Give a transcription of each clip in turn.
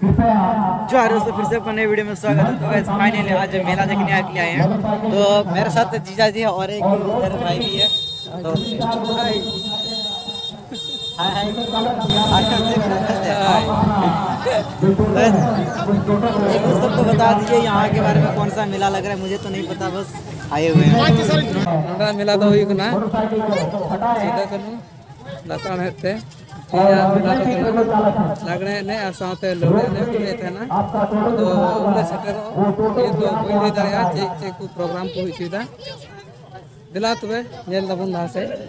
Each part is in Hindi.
जो हर दोस्तों फिर से अपने नए वीडियो में स्वागत है। तो वैसे फाइनली आज मेला देखने आके आए हैं। तो मेरे साथ जीजा जी और एक मेरे भाई भी है। तो, तो एक दोस्तों को बता दीजिए यहाँ के बारे में कौन सा मेला लग रहा है? मुझे तो नहीं पता बस आए हुए हैं। मेला तो हुई ना सीधा करूँ लगने ने साथ लड़े ने। ना तो सेटर ये तो कोई नहीं चेक चेक को प्रोग्राम को हुई चीज़ दिला तुम्हें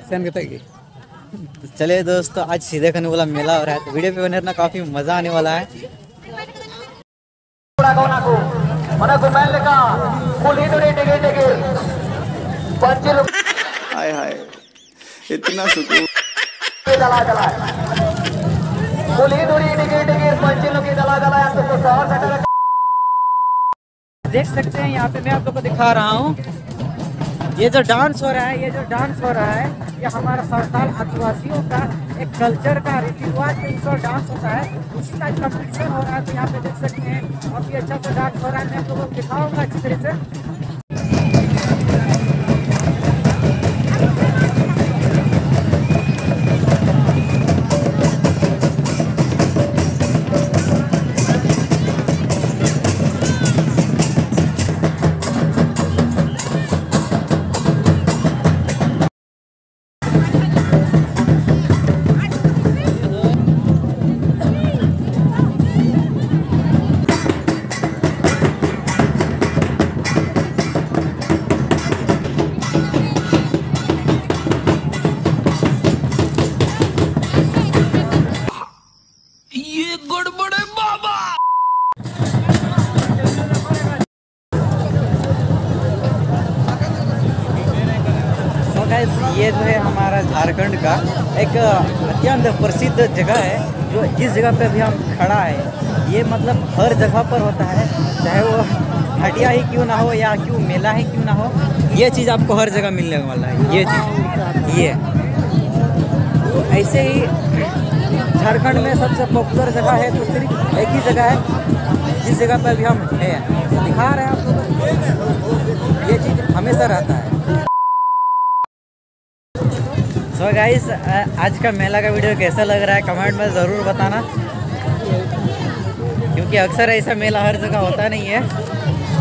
सेन के तो चले दोस्तों आज सीधे खाने वाला मेला हो रहा है। तो वीडियो पे बने रहना काफ़ी मज़ा आने वाला है। हाय हाय इतना सुकून। देख सकते हैं यहाँ पे मैं आप लोग को दिखा रहा हूँ। ये जो डांस हो रहा है, ये जो डांस हो रहा है, ये हमारा संस्थान आदिवासियों का एक कल्चर का रीति रिवाज के डांस होता है। उसी का कम्पिटिशन हो रहा है तो यहाँ पे देख सकते हैं। काफ़ी अच्छा सा डांस हो रहा है। मैं आप लोगों को दिखाऊँगा अच्छी तरह से। तो guys, ये जो है हमारा झारखंड का एक अत्यंत प्रसिद्ध जगह है जो जिस जगह पे अभी हम खड़ा है। ये मतलब हर जगह पर होता है चाहे वो हटिया ही क्यों ना हो या क्यों मेला ही क्यों ना हो ये चीज़ आपको हर जगह मिलने वाला है ये चीज़। ये। ऐसे ही झारखंड में सबसे पॉपुलर जगह है तो सिर्फ़ एक ही जगह है जिस जगह पर अभी हम हैं। दिखा रहे हैं आपको को ये चीज़ हमेशा रहता है। सो so गाइस आज का मेला का वीडियो कैसा लग रहा है? कमेंट में ज़रूर बताना। क्योंकि अक्सर ऐसा मेला हर जगह होता नहीं है।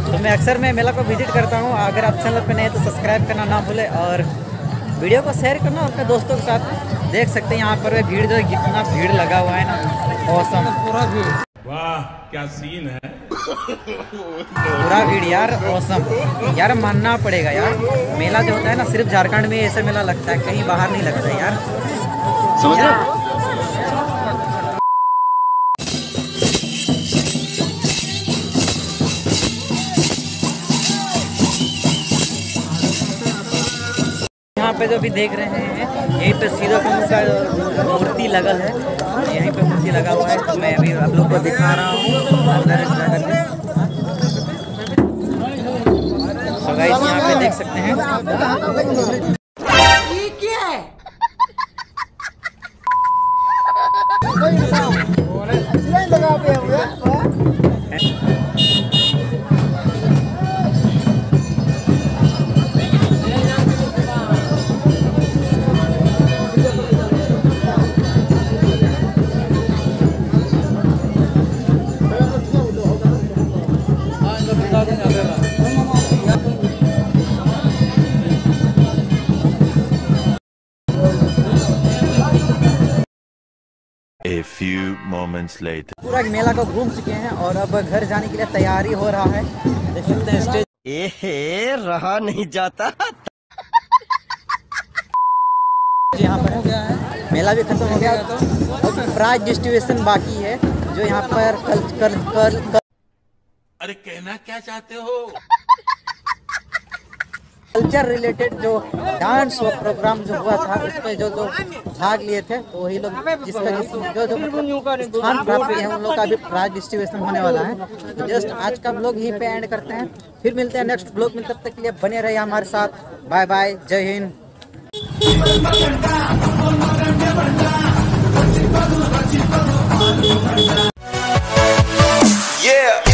तो मैं अक्सर मैं मेला को विज़िट करता हूँ। अगर आप चैनल पर नहीं है तो सब्सक्राइब करना ना भूलें और वीडियो को शेयर करना अपने दोस्तों के साथ। देख सकते हैं, यहाँ पर भीड़ जो कितना भीड़ लगा हुआ है ना। मौसम पूरा भीड़। वाह क्या सीन है? पूरा भीड़ यार औसम यार मानना पड़ेगा यार। मेला जो होता है ना सिर्फ़ झारखंड में ऐसा मेला लगता है कहीं बाहर नहीं लगता है यार। समझ रहे पे जो भी देख रहे हैं यहीं पे सीधा का मूर्ति लगल है यहीं पे मूर्ति लगा हुआ है तो मैं अभी आप लोग को दिखा रहा हूँ। अंदर तो गाइस यहाँ पे देख सकते हैं। A few moments later. पूरा मेला को घूम चुके हैं और अब घर जाने के लिए तैयारी हो रहा है। देख सकते हैं स्टेज ए रहा नहीं जाता। यहाँ पर हो गया है। मेला भी खत्म हो गया अब प्राइज डिस्ट्रीब्यूशन बाकी है जो यहाँ पर कल कल कल, कल अरे कहना क्या चाहते हो? कल्चर रिलेटेड जो डांस प्रोग्राम जो हुआ था उसमें जो जो भाग लिए थे तो वही लोग जिसका जिस- जो जो स्थान प्राप्त किए हैं, उन लोग का भी प्राइज डिस्ट्रीब्यूशन होने वाला है। तो जस्ट आज का ब्लॉग यहीं पे एंड करते हैं। फिर मिलते हैं नेक्स्ट ब्लॉग में, तब तक के लिए बने रहिए हमारे साथ। बाय बाय जय हिंद। Thank